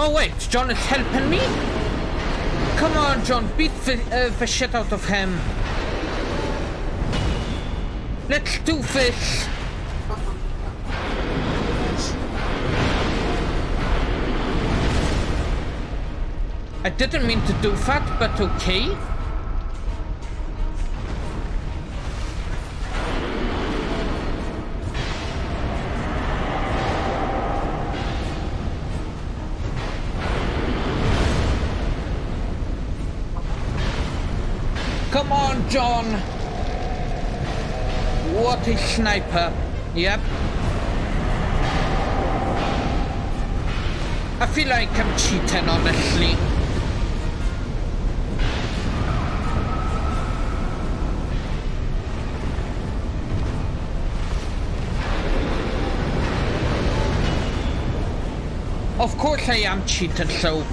Oh wait, John is helping me? Come on, John, beat the, uh, the shit out of him. Let's do this. I didn't mean to do that, but okay. Come on, John! What a sniper. Yep. I feel like I'm cheating, honestly. Of course I am cheating, so...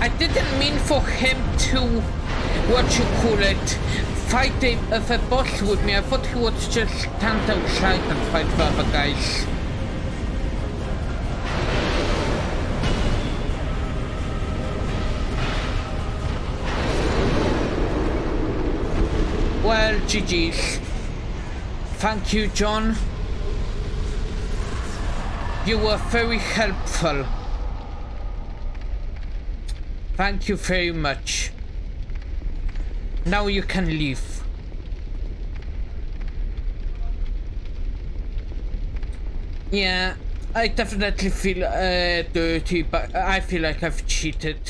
I didn't mean for him to, what you call it, fight a, the boss with me. I thought he would just stand outside and fight the other guys. Well, GG's. Thank you, John. You were very helpful. Thank you very much. Now you can leave. Yeah, I definitely feel uh, dirty, but I feel like I've cheated.